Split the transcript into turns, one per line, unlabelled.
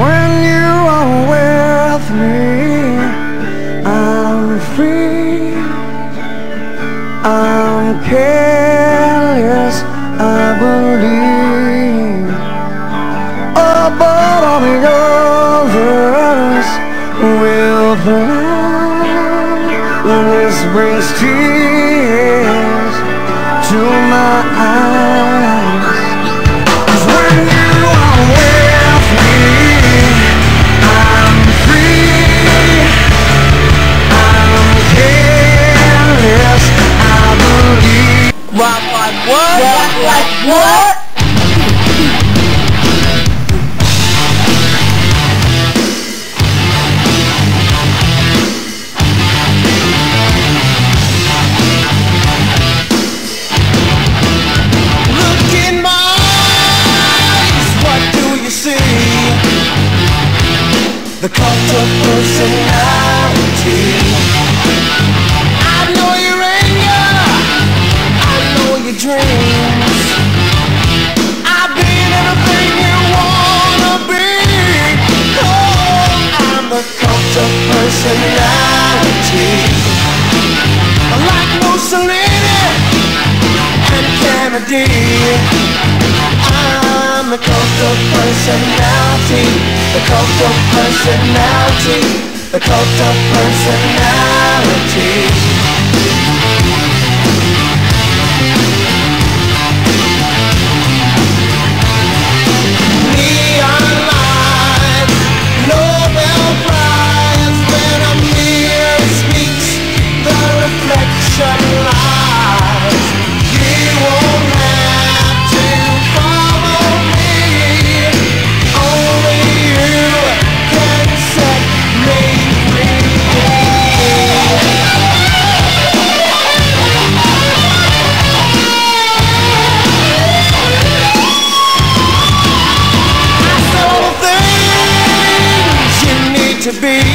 when you are with me I'm free. I'm careless I believe.
Oh, but all
the others will
fly. This brings tears to my eyes Like what? Like what? What? The cult of personality. Your dreams. I've been everything you wanna be. Oh, I'm the cult of personality. Like Mussolini and Kennedy. I'm the cult of personality, the cult of personality, the cult of personality. To be.